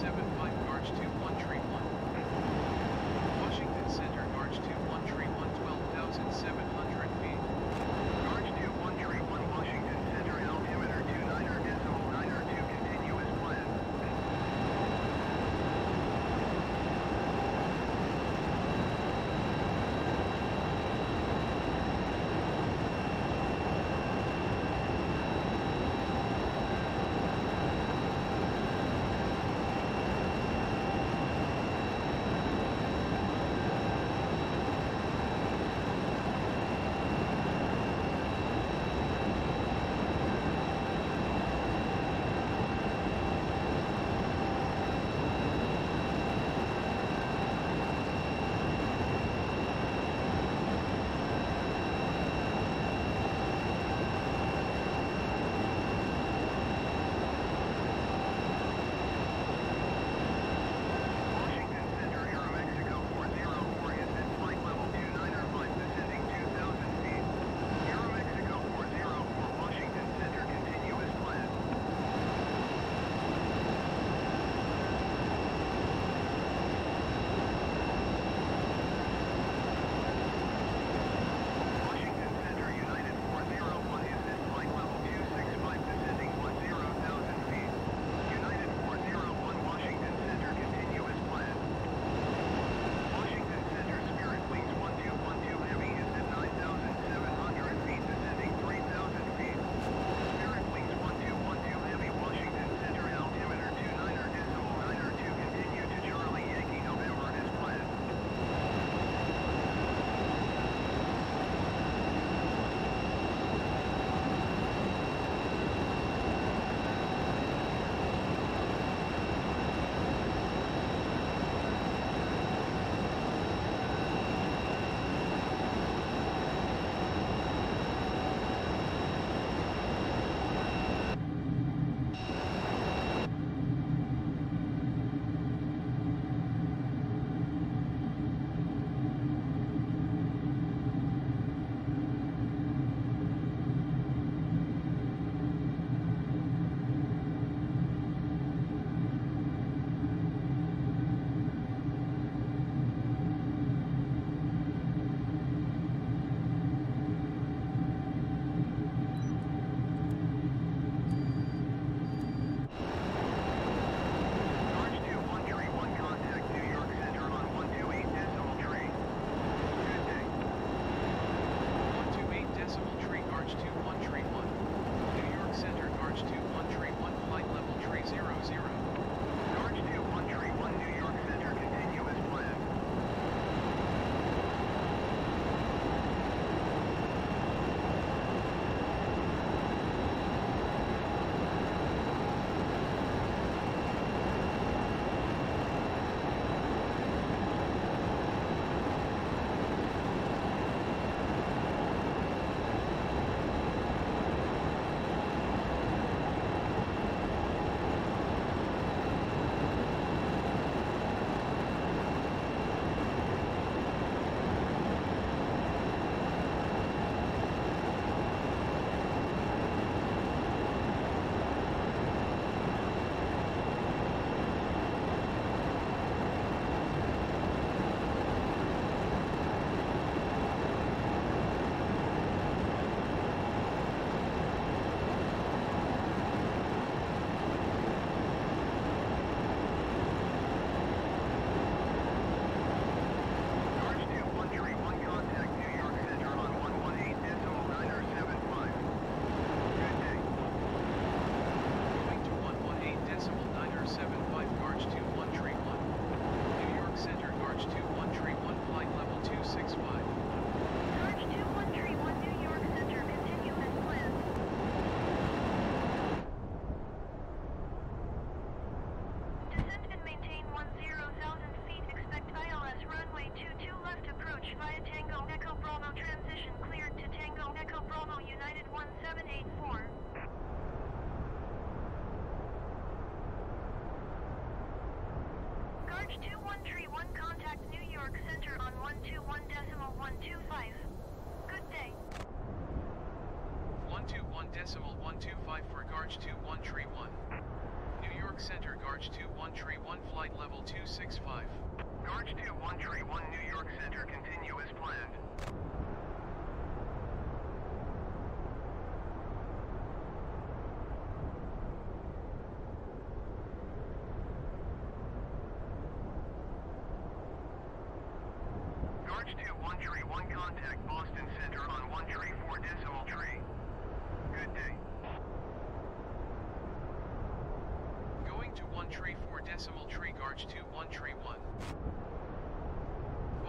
decimal 2131 contact New York Center on 121.125. Good day. 121.125 for Garch 2131. New York Center Garch 2131 flight level 265. Garch 2131 New York Center continue as planned.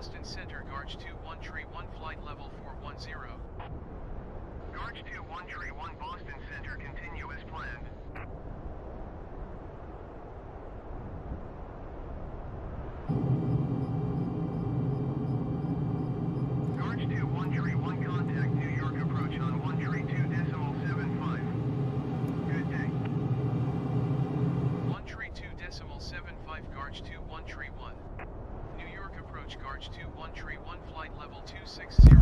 Boston Center, Garch 2131, flight level 410. Garch 2131, Boston Center, continue as planned. March 2, 1 1 flight level 260.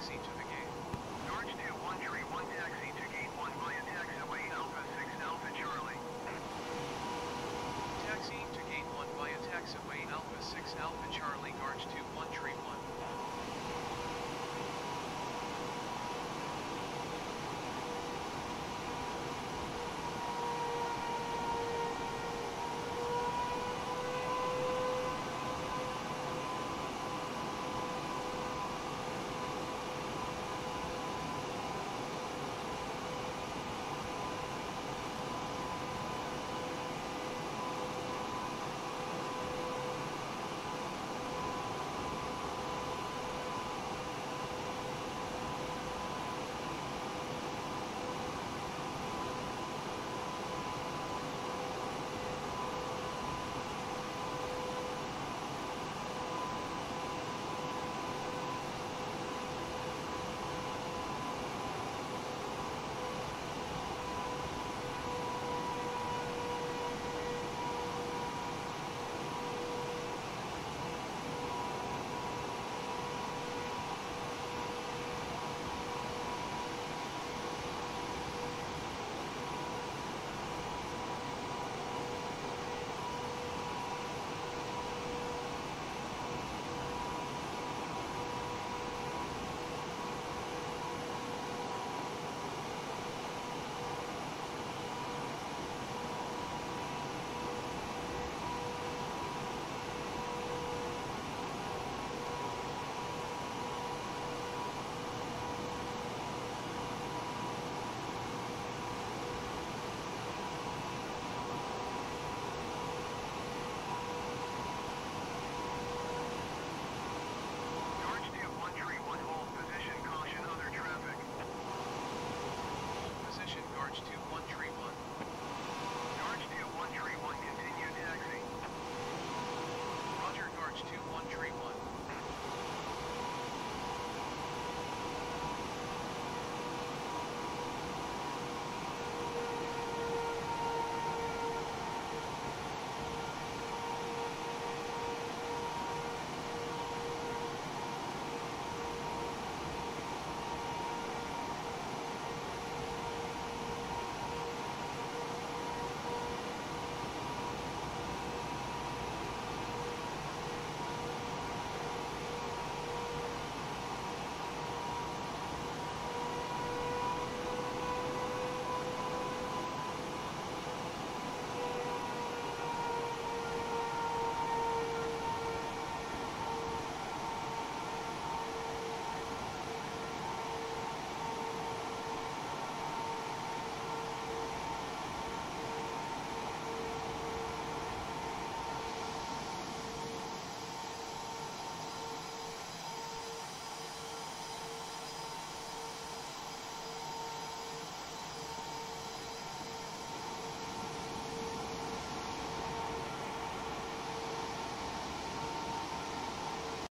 Stewart Ground Arch